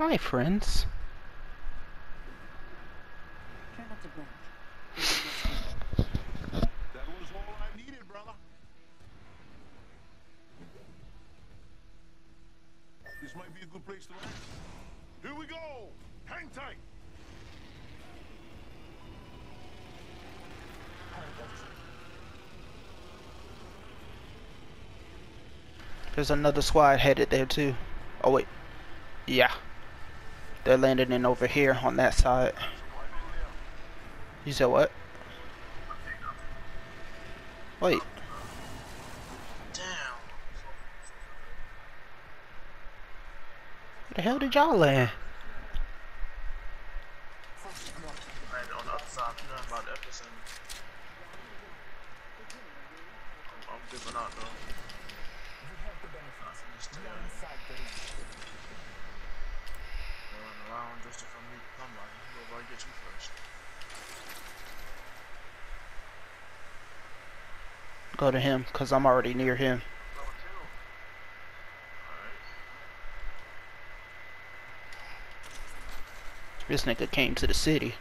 Hi, friends. Try not to blink. That was all I needed, brother. This might be a good place to land. Here we go. Hang tight. There's another squad headed there too. Oh wait. Yeah. They're landing in over here on that side. You said what? Wait. Damn. Where the hell did y'all land? Right on the other side, you know about the epicenter. I'm, I'm dipping out though. Just to to come meet somebody. Whoever I get you first. Go to him, cause I'm already near him. This nigga came to the city.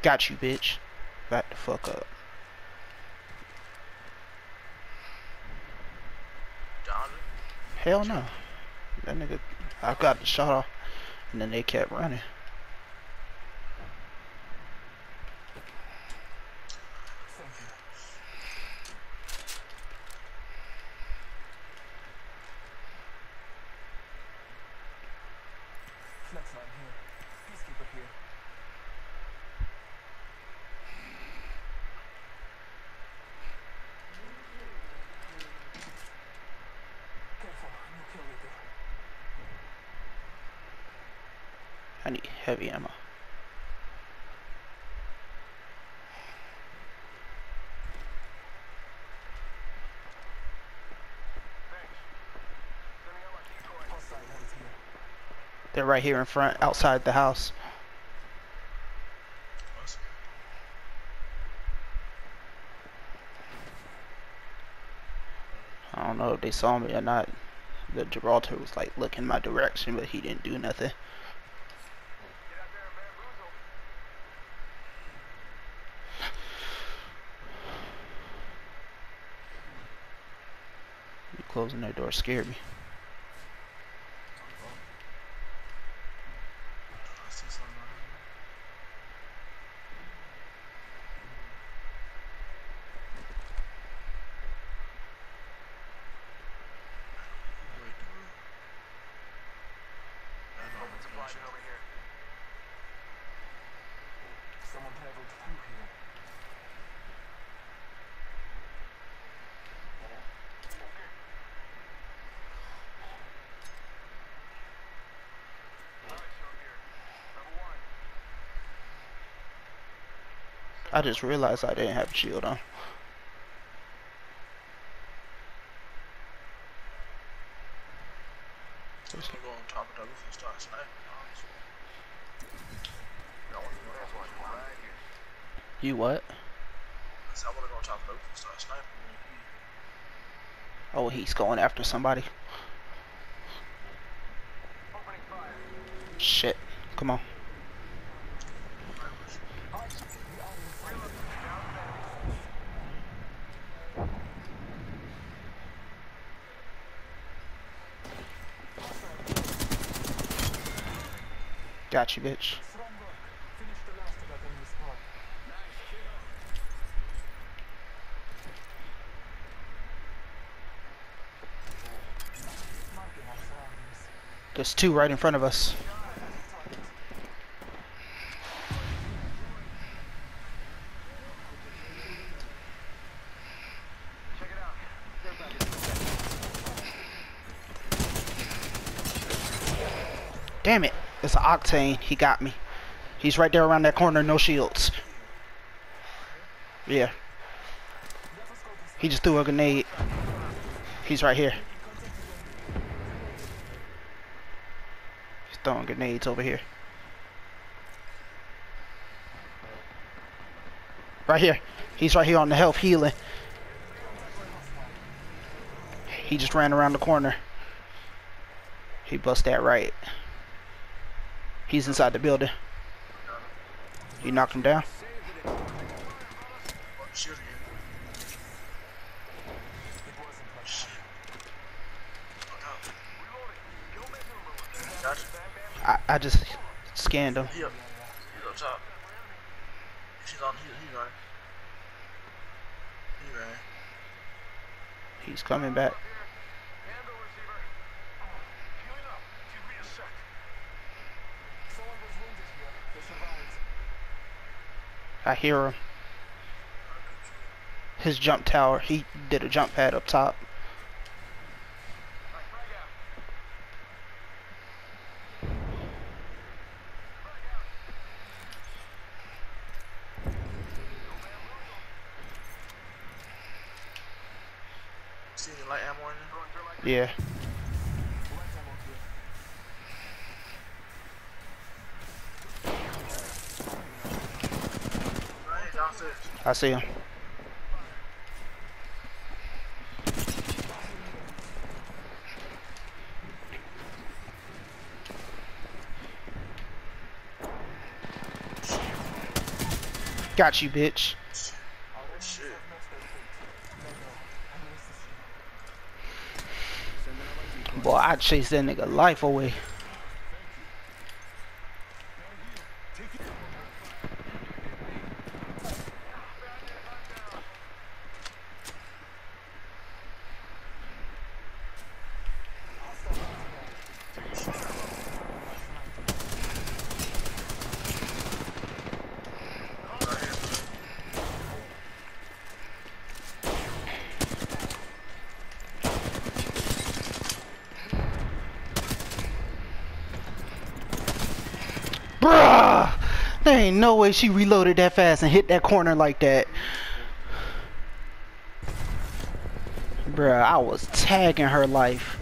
Got you, bitch. Back the fuck up. Hell no. That nigga, I got the shot off, and then they kept running. Flatline here. Peacekeeper here. I need heavy ammo. They're right here in front, outside the house. I don't know if they saw me or not. The Gibraltar was like looking my direction, but he didn't do nothing. Closing that door scared me. I see something right here. Wait, dude. I know what's going on. Someone traveled through here. I just realized I didn't have a shield on. I'm just gonna go on top of that roof and start sniping, honestly. Y'all wanna go that's what you right here. You what? I said I wanna go on top of the roof and start sniping when he Oh, he's going after somebody. Shit. Come on. Got you, bitch. Strong work. Finish the last of that enemy squad. Marking our surroundings. There's two right in front of us. Damn it. It's an octane. He got me. He's right there around that corner, no shields. Yeah. He just threw a grenade. He's right here. He's throwing grenades over here. Right here. He's right here on the health healing. He just ran around the corner. He bust that right. He's inside the building. You knocked him down? Shoot again. It wasn't like Shit. Fuck out. Gotcha. I, I just scanned him. Up. He's up top. He's on. He, he running. He ran. He's coming back. Someone was wounded here. They survived. I hear him. His jump tower. He did a jump pad up top. See any light ammo in there? Yeah. I see him. Got you, bitch. Boy, I chased that nigga life away. Bruh! There ain't no way she reloaded that fast and hit that corner like that. Bruh, I was tagging her life.